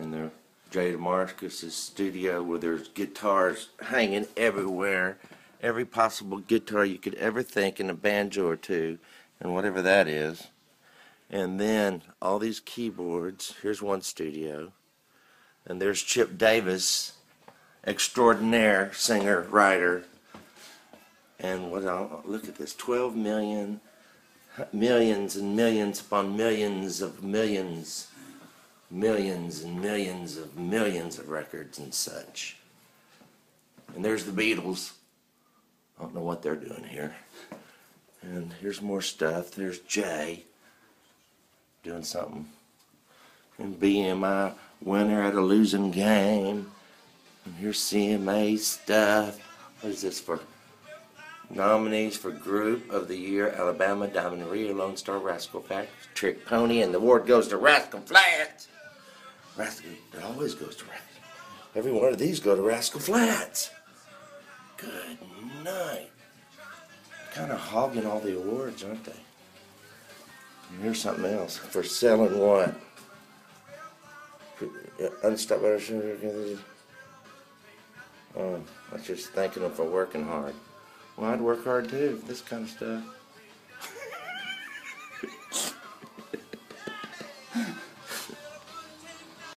in the Jay DeMarcus' studio where there's guitars hanging everywhere, every possible guitar you could ever think, and a banjo or two, and whatever that is. And then all these keyboards. Here's one studio. And there's Chip Davis, extraordinaire singer, writer. And what look at this 12 million, millions and millions upon millions of millions millions and millions of millions of records and such. And there's the Beatles. I don't know what they're doing here. And here's more stuff. There's Jay doing something. And BMI winner at a losing game. And here's CMA stuff. What is this for? Nominees for Group of the Year Alabama Diamond Rio Lone Star Rascal Flatts Trick Pony. And the award goes to Rascal Flatts. Rascal, it always goes to Rascal. Every one of these go to Rascal Flatts. Good night. Kind of hogging all the awards, aren't they? And here's something else for selling what? Unstoppable. Oh, I was just thanking them for working hard. Well, I'd work hard too. This kind of stuff.